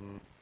Mm-hmm.